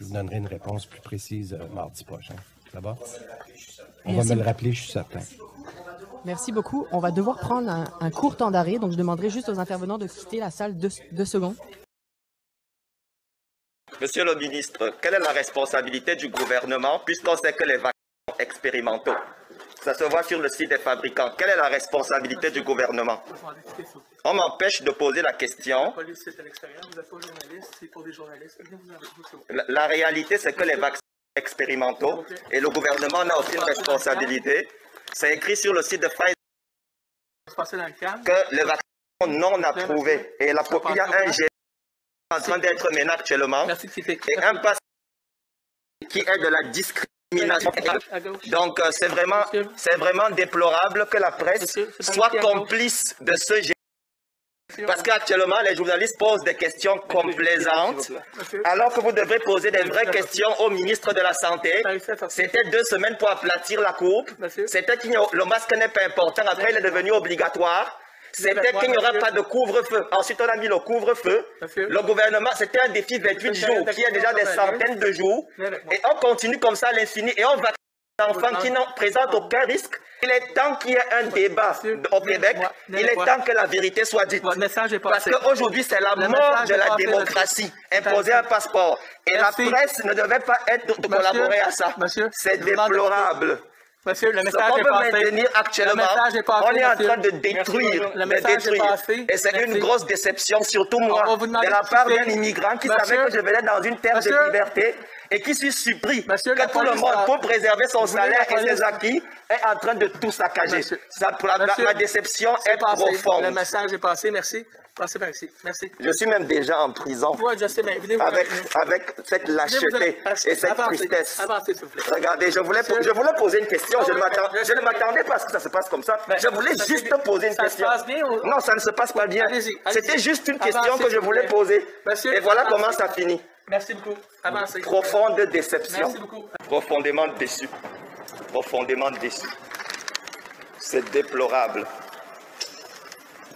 je vous donnerai une réponse plus précise euh, mardi prochain. D'abord, on va me le rappeler, je suis certain. Merci beaucoup. On va devoir prendre un, un court temps d'arrêt, donc je demanderai juste aux intervenants de quitter la salle deux, deux secondes. Monsieur le ministre, quelle est la responsabilité du gouvernement puisqu'on sait que les vaccins sont expérimentaux Ça se voit sur le site des fabricants. Quelle est la responsabilité du gouvernement? On m'empêche de poser la question. La, la réalité, c'est que les vaccins expérimentaux et le gouvernement a aussi une responsabilité. C'est écrit sur le site de Pfizer que les vaccins sont non approuvés. Et la, il y a un en train d'être mené actuellement. Et un pass qui est de la discrimination. Donc euh, c'est vraiment, c'est vraiment déplorable que la presse soit complice de ce. Parce qu'actuellement, les journalistes posent des questions complaisantes, alors que vous devrez poser des vraies questions au ministre de la Santé. C'était deux semaines pour aplatir la coupe. C'était que le masque n'est pas important. Après, il est devenu obligatoire. C'était qu'il n'y aura pas de couvre-feu. Ensuite, on a mis le couvre-feu. Le gouvernement, c'était un défi 28 jours, qui a déjà des centaines de jours. Et on continue comme ça à l'infini. Et on va enfants qui n'en présentent aucun risque. Il est temps qu'il y ait un débat au Québec. Il est temps que la vérité soit dite. Parce qu'aujourd'hui, c'est la mort de la démocratie. Imposer un passeport. Et la presse ne devait pas être de collaborer à ça. C'est déplorable. Monsieur, le message est peut passé. maintenir actuellement, Le message est passé, on est en train de détruire, Le de message est détruire. passé. Et c'est une grosse déception, surtout moi, de la part d'un immigrant qui Monsieur. savait que je venais dans une terre Monsieur. de liberté et qui suis surpris Monsieur, que tout le monde, a- pour préserver son salaire la et ses acquis, est en train de tout saccager. Monsieur. Ça, la- ma déception est profonde. Le message est passé. Merci. Passez par ici. Merci. Je suis même déjà en prison Oui, je sais, mais venez vous avec, avec cette lâcheté et cette Avancez. tristesse. Avancez, s'il vous plaît. Regardez, je voulais, Monsieur- je voulais poser une question. Je ne oui, m'attends- je- ne m'attendais pas à ce que ça se passe comme ça. Ben, je voulais juste fait- poser une ça se question. passe bien ou- Non, ça ne se passe pas bien. C'était juste une question Avancez, que je voulais poser. Monsieur, Et voilà comment ça finit. Merci beaucoup. Avancez. Profonde déception. Merci beaucoup. Profondément déçu. Profondément déçu. C'est déplorable.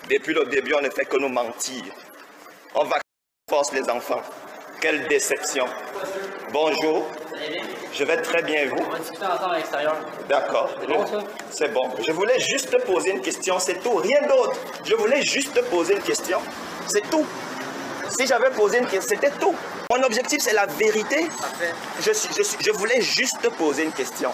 Depuis le début, on ne fait que nous mentir. On va force les enfants. Quelle déception. Bonjour. Je vais très bien, vous. On va discuter ensemble à l'extérieur. D'accord. C'est bon. Je voulais juste te poser une question, c'est tout. Rien d'autre. Je voulais juste te poser une question. C'est tout. Si j'avais posé une question, c'était tout. Mon objectif, c'est la vérité. Je, voulais juste te poser une question.